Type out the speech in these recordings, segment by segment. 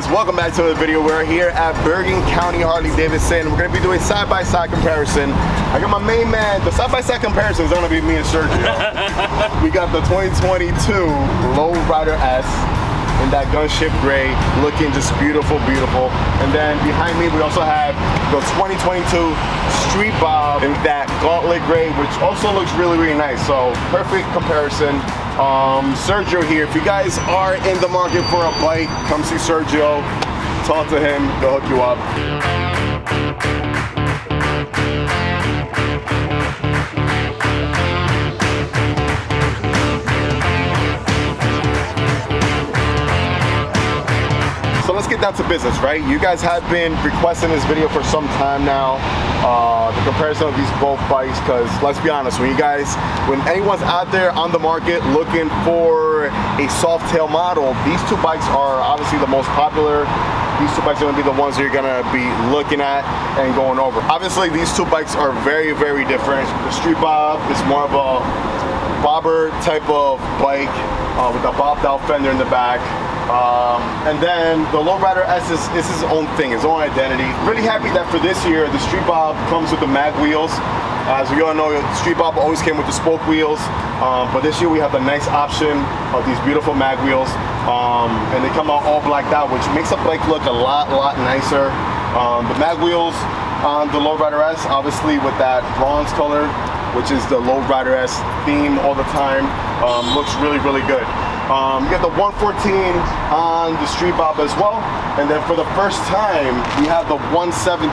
guys? Welcome back to another video. We're here at Bergen County Harley Davidson. We're gonna be doing side-by-side -side comparison. I got my main man, the side-by-side -side comparison is gonna be me and Sergio. we got the 2022 Low Rider S in that gunship gray, looking just beautiful, beautiful. And then behind me, we also have the 2022 Street Bob in that gauntlet gray, which also looks really, really nice. So perfect comparison. Um, Sergio here. If you guys are in the market for a bike, come see Sergio. Talk to him. He'll hook you up. So let's get down to business, right? You guys have been requesting this video for some time now, uh, the comparison of these both bikes, because let's be honest, when you guys, when anyone's out there on the market looking for a Softail model, these two bikes are obviously the most popular. These two bikes are gonna be the ones you're gonna be looking at and going over. Obviously, these two bikes are very, very different. The Street Bob is more of a bobber type of bike uh, with a bobbed out fender in the back. Um, and then the Lowrider S is, is his own thing, his own identity. Really happy that for this year, the Street Bob comes with the mag wheels. As we all know, Street Bob always came with the spoke wheels, um, but this year we have the nice option of these beautiful mag wheels. Um, and they come out all blacked out, which makes the bike look a lot, lot nicer. Um, the mag wheels on the Lowrider S, obviously with that bronze color, which is the Lowrider S theme all the time, um, looks really, really good. Um, you got the 114 on the Street Bob as well. And then for the first time, we have the 117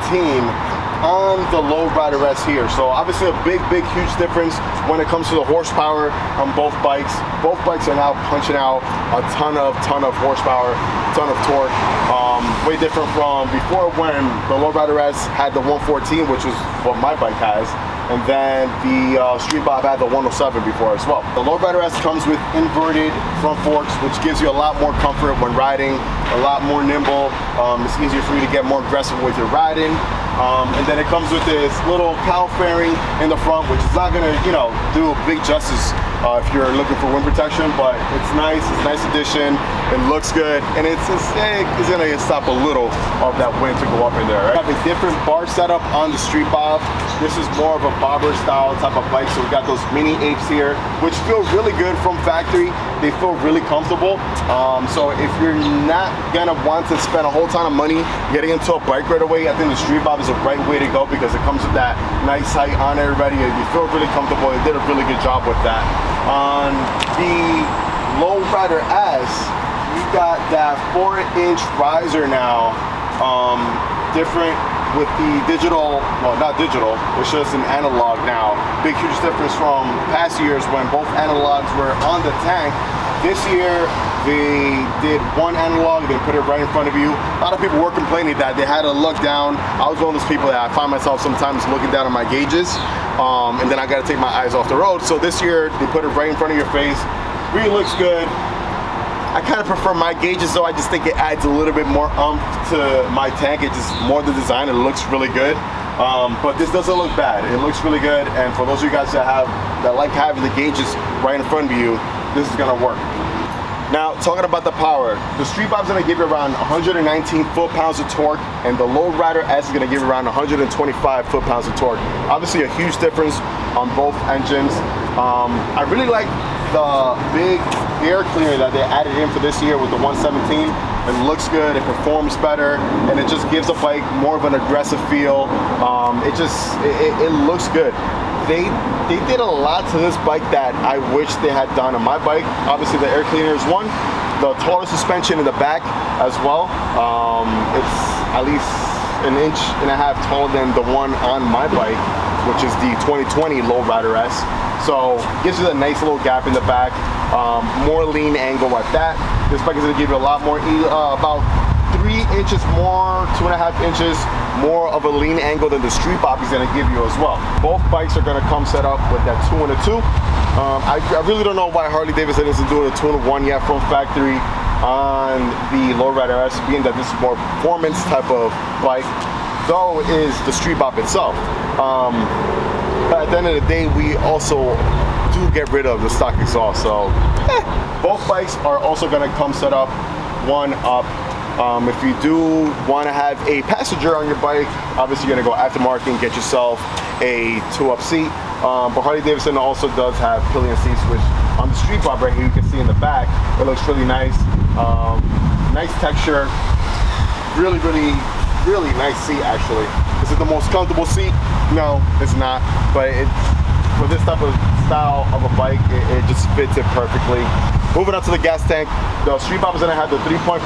on the Low Rider S here. So obviously a big, big, huge difference when it comes to the horsepower on both bikes. Both bikes are now punching out a ton of, ton of horsepower, ton of torque. Um, way different from before when the Low Rider S had the 114, which was what my bike has and then the uh, Street Bob had the 107 before as well. The Lowrider S comes with inverted front forks, which gives you a lot more comfort when riding, a lot more nimble. Um, it's easier for you to get more aggressive with your riding. Um, and then it comes with this little cowl fairing in the front, which is not gonna, you know, do a big justice uh, if you're looking for wind protection, but it's nice, it's a nice addition, it looks good, and it's, it's, it's gonna stop a little of that wind to go up in there. Right? We have a different bar setup on the Street Bob. This is more of a bobber style type of bike. So we got those mini apes here, which feel really good from factory. They feel really comfortable. Um, so if you're not gonna want to spend a whole ton of money getting into a bike right away, I think the Street Bob is the right way to go because it comes with that nice height on everybody. You feel really comfortable. They did a really good job with that. On the Low Rider S, you got that four inch riser now. Um, different with the digital, well not digital, it's just an analog now. Big huge difference from past years when both analogs were on the tank. This year they did one analog, they put it right in front of you. A lot of people were complaining that they had to look down. I was one of those people that I find myself sometimes looking down at my gauges um, and then I gotta take my eyes off the road. So this year they put it right in front of your face. Really looks good. I kind of prefer my gauges though. I just think it adds a little bit more umph to my tank. It just more the design. It looks really good. Um, but this doesn't look bad. It looks really good. And for those of you guys that have that like having the gauges right in front of you, this is gonna work. Now, talking about the power, the Street Bob's gonna give you around 119 foot-pounds of torque, and the Low Rider S is gonna give you around 125 foot-pounds of torque. Obviously, a huge difference on both engines. Um, I really like the big air cleaner that they added in for this year with the 117. It looks good, it performs better, and it just gives the bike more of an aggressive feel. Um, it just, it, it looks good they they did a lot to this bike that I wish they had done on my bike. Obviously, the air cleaner is one. The taller suspension in the back as well. Um, it's at least an inch and a half taller than the one on my bike, which is the 2020 Lowrider S. So gives you a nice little gap in the back, um, more lean angle at that. This bike is gonna give you a lot more, uh, about three inches more, two and a half inches more of a lean angle than the Street Bob is gonna give you as well. Both bikes are gonna come set up with that two and a two. Um, I, I, really don't know why Harley Davidson isn't doing a two and a one yet from factory on the Lowrider S, being that this is more performance type of bike, though is the Street Bob itself. Um, but at the end of the day, we also do get rid of the stock exhaust. So eh. both bikes are also gonna come set up one up Um, if you do want to have a passenger on your bike, obviously you're going to go aftermarket and get yourself a two-up seat. Um, but Harley Davidson also does have pillion seats, which on the street bob right here, you can see in the back, it looks really nice. Um, nice texture, really, really, really nice seat actually. Is it the most comfortable seat? No, it's not, but it, for this type of style of a bike, it, it just fits it perfectly. Moving up to the gas tank, the Street Bob is gonna have the 3.5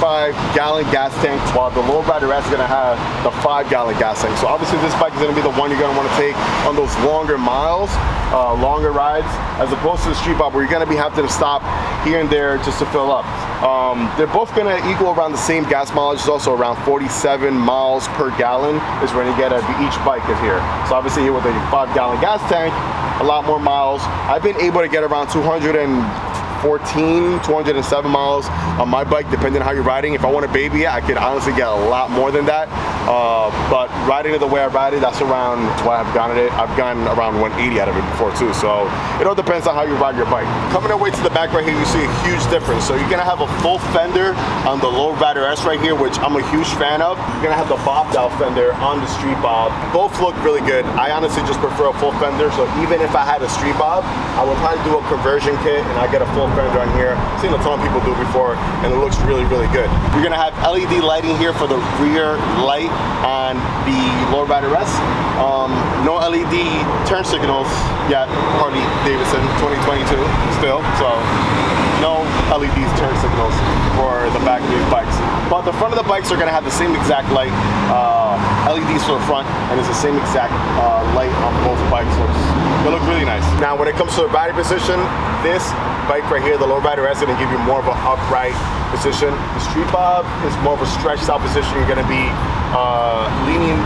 gallon gas tank, while the Lowrider S is gonna have the five gallon gas tank. So obviously this bike is gonna be the one you're gonna wanna take on those longer miles, uh, longer rides, as opposed to the Street Bob where you're gonna be having to stop here and there just to fill up. Um, they're both gonna equal around the same gas mileage. It's also around 47 miles per gallon is when you get at each bike is here. So obviously here with a five gallon gas tank, a lot more miles. I've been able to get around 200 214, 207 miles on my bike, depending on how you're riding. If I want to baby I could honestly get a lot more than that. Uh, but riding it the way I ride it, that's around what I've gotten it. I've gotten around 180 out of it before too. So it all depends on how you ride your bike. Coming away to the back right here, you see a huge difference. So you're gonna have a full fender on the Lowrider S right here, which I'm a huge fan of. You're gonna have the bobbed out fender on the street bob. Both look really good. I honestly just prefer a full fender. So even if I had a street bob, I would probably do a conversion kit and I get a full fender on here. I've seen a ton of people do before and it looks really, really good. You're gonna have LED lighting here for the rear light on the Lowrider S. Um, no LED turn signals yet, Harley Davidson 2022 still, so no LED turn signals for the back of these bikes. But the front of the bikes are gonna have the same exact light, uh, LEDs for the front, and it's the same exact uh, light on both bikes. Looks, they look really nice. Now, when it comes to the riding position, this bike right here, the Lowrider S, is gonna give you more of an upright position. The Street Bob is more of a stretched out position. You're gonna be uh, leaning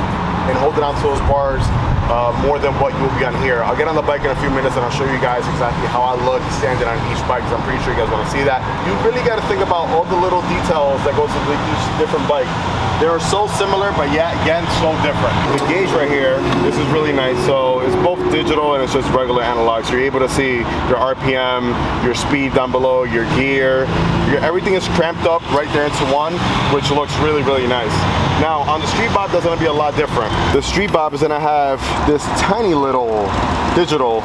and holding on to those bars uh, more than what you'll be on here. I'll get on the bike in a few minutes and I'll show you guys exactly how I look standing on each bike because I'm pretty sure you guys want to see that. You really got to think about all the little details that goes into each different bike. They're so similar, but yet again, so different. The gauge right here, this is really nice. So it's both digital and it's just regular analog. So you're able to see your RPM, your speed down below, your gear. Your, everything is cramped up right there into one, which looks really, really nice. Now, on the Street Bob, that's gonna be a lot different. The Street Bob is gonna have this tiny little digital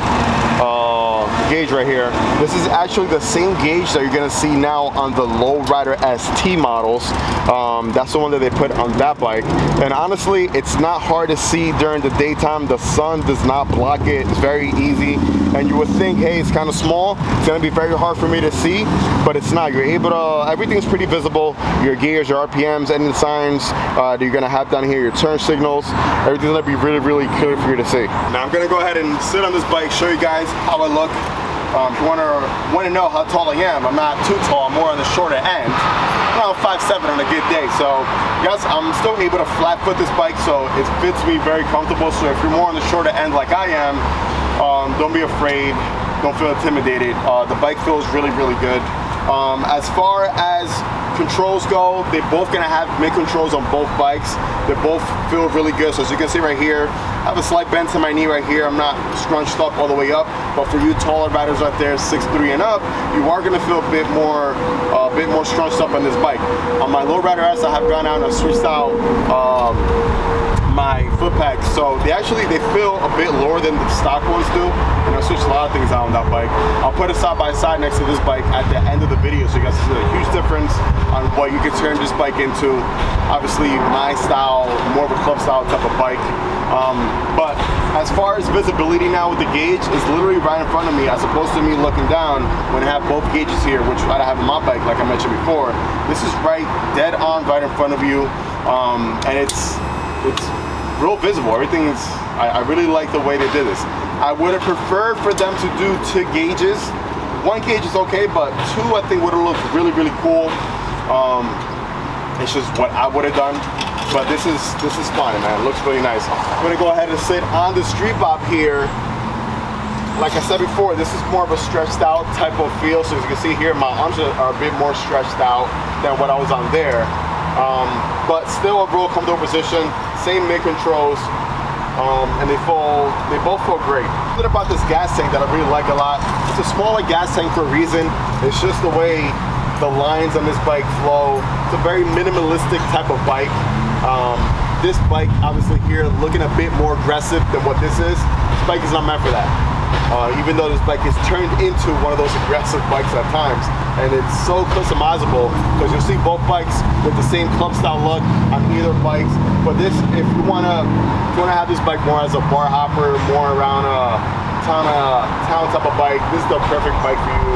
uh, gauge right here. This is actually the same gauge that you're gonna see now on the Lowrider ST models. Um, that's the one that they put on that bike. And honestly, it's not hard to see during the daytime. The sun does not block it. It's very easy. And you would think, hey, it's kind of small. It's gonna be very hard for me to see, but it's not. You're able to, everything's pretty visible. Your gears, your RPMs, any signs uh, that you're gonna have down here, your turn signals, everything's gonna be really, really clear for you to see. Now I'm gonna go ahead and sit on this bike, show you guys how I look. Um, if you wanna, wanna know how tall I am, I'm not too tall, I'm more on the shorter end. Around 5'7 on a good day. So yes, I'm still able to flat foot this bike so it fits me very comfortable. So if you're more on the shorter end like I am, um, don't be afraid, don't feel intimidated. Uh, the bike feels really, really good. Um, as far as controls go, they're both gonna have mid controls on both bikes. They both feel really good. So as you can see right here, I have a slight bend to my knee right here. I'm not scrunched up all the way up, but for you taller riders out there, six three and up, you are gonna feel a bit more, uh, a bit more scrunched up on this bike. On my Lowrider S, I have gone out and switched out um, my foot pegs. So they actually, they feel a bit lower than the stock ones do. And I switched a lot of things out on that bike. I'll put it side by side next to this bike at the end of the video so you guys see a huge difference on what you can turn this bike into. Obviously my style, more of a club style type of bike. Um, but as far as visibility now with the gauge, it's literally right in front of me as opposed to me looking down when I have both gauges here, which I have on my bike like I mentioned before. This is right dead on right in front of you. Um, and it's, it's real visible. Everything is, I, I really like the way they did this. I would have preferred for them to do two gauges. One gauge is okay, but two I think would have looked really, really cool. Um, it's just what I would have done. But this is this is fine, man. It looks really nice. I'm gonna go ahead and sit on the street bob here. Like I said before, this is more of a stretched out type of feel. So as you can see here, my arms are a bit more stretched out than what I was on there. Um, but still a real comfortable position. Same mid controls. Um, and they feel they both feel great. Something about this gas tank that I really like a lot. It's a smaller gas tank for a reason. It's just the way the lines on this bike flow. It's a very minimalistic type of bike. Um, this bike, obviously here, looking a bit more aggressive than what this is. This bike is not meant for that. Uh, even though this bike is turned into one of those aggressive bikes at times. And it's so customizable because you'll see both bikes with the same club style look on either bikes. But this, if you wanna, if you wanna have this bike more as a bar hopper, more around a town, uh, town type of bike, this is the perfect bike for you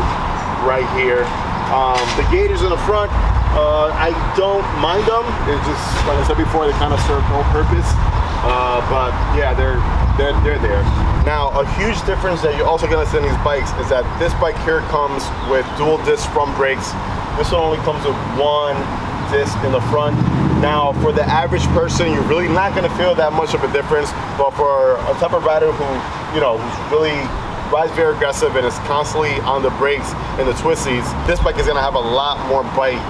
right here. Um, the gators in the front, uh, I don't mind them. It's just, like I said before, they kind of serve no purpose. Uh, but yeah, they're, they're, they're there. Now, a huge difference that you're also gonna see in these bikes is that this bike here comes with dual disc front brakes. This one only comes with one disc in the front. Now, for the average person, you're really not gonna feel that much of a difference, but for a type of rider who, you know, who's really rides very aggressive and is constantly on the brakes and the twisties, this bike is gonna have a lot more bite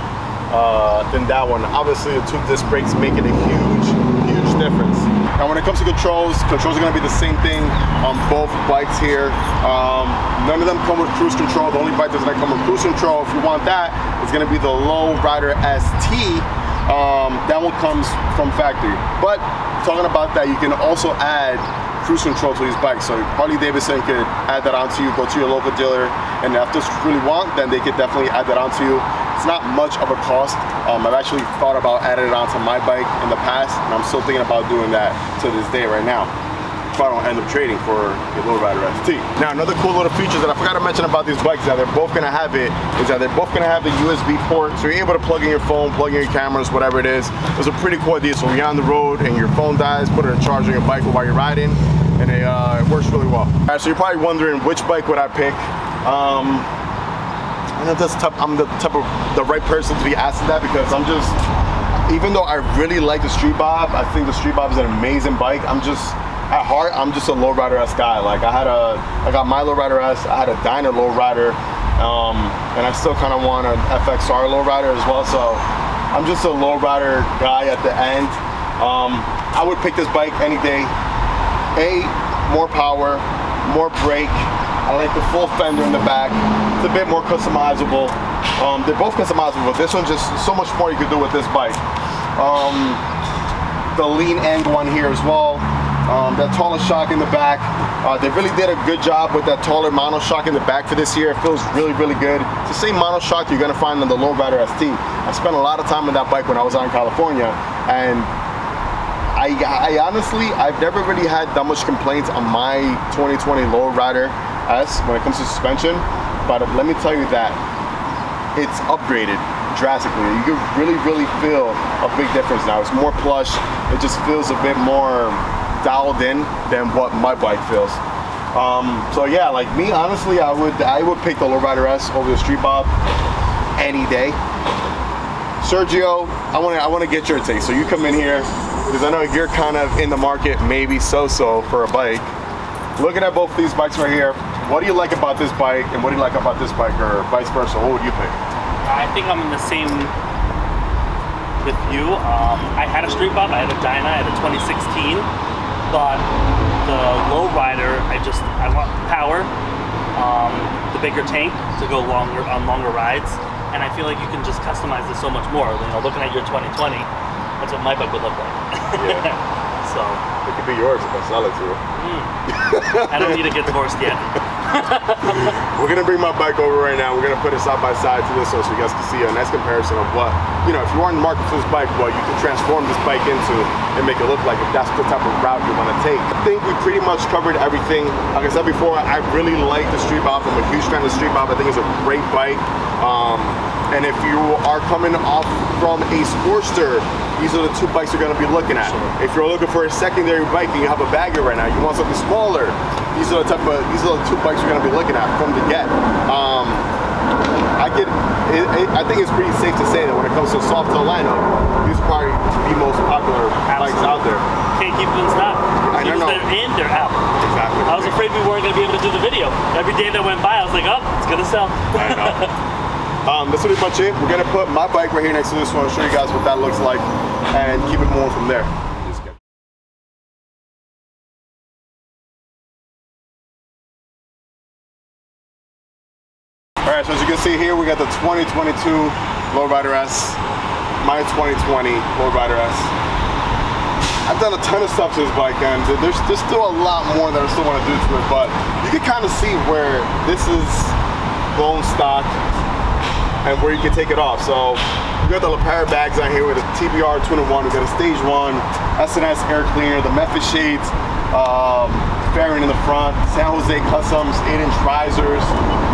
uh, than that one. Obviously, the two disc brakes make it a huge, huge difference. Now, when it comes to controls, controls are gonna be the same thing on both bikes here. Um, none of them come with cruise control. The only bike that's gonna come with cruise control, if you want that, is gonna be the Low Rider ST. Um, that one comes from factory. But talking about that, you can also add cruise control to these bikes. So Harley Davidson could add that onto you, go to your local dealer, and if this really want, then they could definitely add that onto you. It's not much of a cost. Um, I've actually thought about adding it onto my bike in the past, and I'm still thinking about doing that to this day right now. If I don't end up trading for the Lowrider ST. Now, another cool little feature that I forgot to mention about these bikes that they're both gonna have it is that they're both gonna have the USB port, so you're able to plug in your phone, plug in your cameras, whatever it is. It's a pretty cool idea. So when you're on the road and your phone dies, put it in charge on your bike while you're riding, and it, uh, it works really well. All right, so you're probably wondering which bike would I pick? Um, I'm the type, I'm the type of the right person to be asking that because I'm just, even though I really like the Street Bob, I think the Street Bob is an amazing bike. I'm just, at heart, I'm just a lowrider S guy. Like I had a, I got my lowrider S, I had a Dyna lowrider, um, and I still kind of want an FXR lowrider as well. So I'm just a lowrider guy at the end. Um, I would pick this bike any day. A, more power, more brake. I like the full fender in the back. It's a bit more customizable. Um, they're both customizable, but this one just so much more you can do with this bike. Um, the lean end one here as well. Um, that taller shock in the back. Uh, they really did a good job with that taller mono shock in the back for this year. It feels really, really good. It's the same mono shock you're gonna find on the Lowrider ST. I spent a lot of time on that bike when I was out in California, and I, I, honestly, I've never really had that much complaints on my 2020 Lowrider S when it comes to suspension, but let me tell you that it's upgraded drastically. You can really, really feel a big difference now. It's more plush. It just feels a bit more dialed in than what my bike feels. Um, so yeah, like me, honestly, I would I would pick the Lowrider S over the Street Bob any day. Sergio, I want to I want to get your take. So you come in here because I know you're kind of in the market, maybe so-so for a bike. Looking at both these bikes right here, what do you like about this bike, and what do you like about this bike, or vice versa? What would you pick? I think I'm in the same with you. Um, I had a Street Bob, I had a Dyna, I had a 2016, but the Lowrider, I just I want power, um, the bigger tank to go longer on longer rides, and I feel like you can just customize this so much more. You know, looking at your 2020, that's what my bike would look like. Yeah. so It could be yours if I sell it to you. I don't need to get divorced yet. We're gonna bring my bike over right now. We're gonna put it side by side to this one so you guys can see a nice comparison of what, you know, if you are in the market for this bike, what you can transform this bike into and make it look like if that's the type of route you wanna take. I think we pretty much covered everything. Like I said before, I really like the Street Bob. I'm a huge fan of the Street Bob. I think it's a great bike. Um, and if you are coming off from a Sportster, these are the two bikes you're gonna be looking at. If you're looking for a secondary bike and you have a bagger right now, you want something smaller, these are the type of these are the two bikes you're gonna be looking at from the get. Um, I get, it, it, I think it's pretty safe to say that when it comes to a Softail lineup, these are probably the most popular bikes out there. Can't keep them in stock. I don't know. they're in, they're out. Exactly. I was afraid we weren't gonna be able to do the video. Every day that went by, I was like, oh, it's gonna sell. I know. Um, that's pretty much it. We're gonna put my bike right here next to this one, show you guys what that looks like, and keep it moving from there. All right, so as you can see here, we got the 2022 Lowrider S, my 2020 Lowrider S. I've done a ton of stuff to this bike and there's, there's still a lot more that I still want to do to it, but you can kind of see where this is bone stock and where you can take it off. So we got the Lapara bags on here with a TBR 2 1. We got a stage one, S&S air cleaner, the Memphis shades, um, fairing in the front, San Jose Customs 8 inch risers.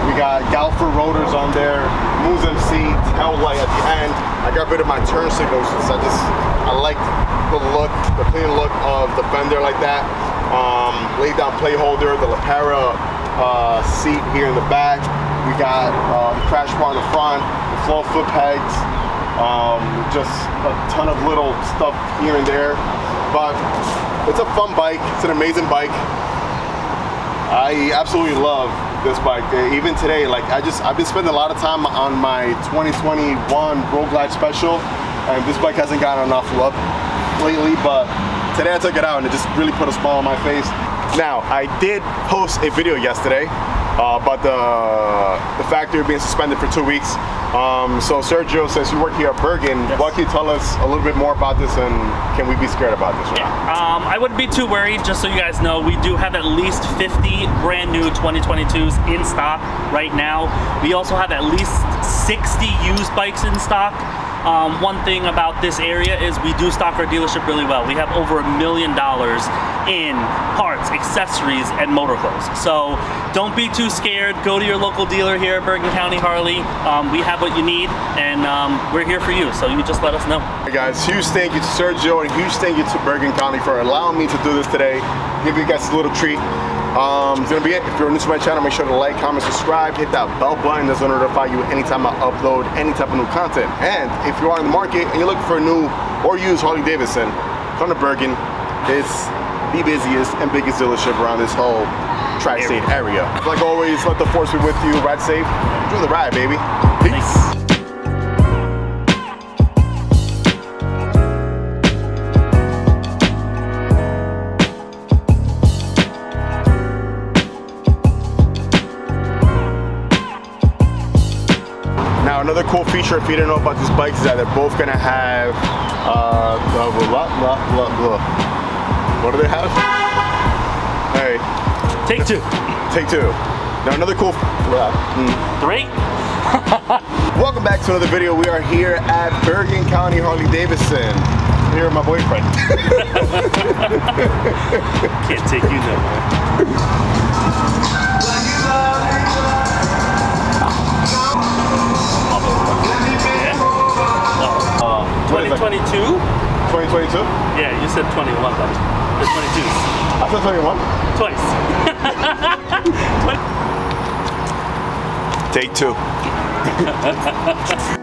We got Galfer rotors on there, Moose MC tail light at the end. I got rid of my turn signals since I just, I like the look, the clean look of the fender like that. Um, laid down plate holder, the Le Pera uh, seat here in the back. We got uh, the crash bar in the front, the flow foot pegs, um, just a ton of little stuff here and there. But it's a fun bike. It's an amazing bike. I absolutely love this bike. Even today, like I just, I've been spending a lot of time on my 2021 Road Glide Special, and this bike hasn't gotten enough love lately, but today I took it out and it just really put a smile on my face. Now, I did post a video yesterday uh, about the, the factory being suspended for two weeks. Um, so Sergio, since you work here at Bergen, yes. what can you tell us a little bit more about this and can we be scared about this? Right? Yeah, um, I wouldn't be too worried, just so you guys know, we do have at least 50 brand new 2022s in stock right now. We also have at least 60 used bikes in stock. Um, one thing about this area is we do stock our dealership really well. We have over a million dollars in parts, accessories, and motor clothes. So don't be too scared. Go to your local dealer here at Bergen County Harley. Um, we have what you need, and um, we're here for you. So you just let us know. Hey guys, huge thank you to Sergio and huge thank you to Bergen County for allowing me to do this today. Give you guys a little treat. Um, it's gonna be it. If you're new to my channel, make sure to like, comment, subscribe, hit that bell button that's gonna notify you anytime I upload any type of new content. And if you are in the market and you're looking for a new or used Harley Davidson, come to Bergen. It's the busiest and biggest dealership around this whole tri-state area. Like always, let the force be with you. Ride safe. Enjoy the ride, baby. Feature, if you didn't know about these bikes, is that they're both gonna have uh, blah, blah, blah, blah, blah. What do they have? Hey. Take two. Take two. Now another cool. Mm. Three. Welcome back to another video. We are here at Bergen County Harley Davidson. Here with my boyfriend. Can't take you nowhere. 2022? 2022? Yeah, you said 21, but the 22s. I said 21? Twice. Take two.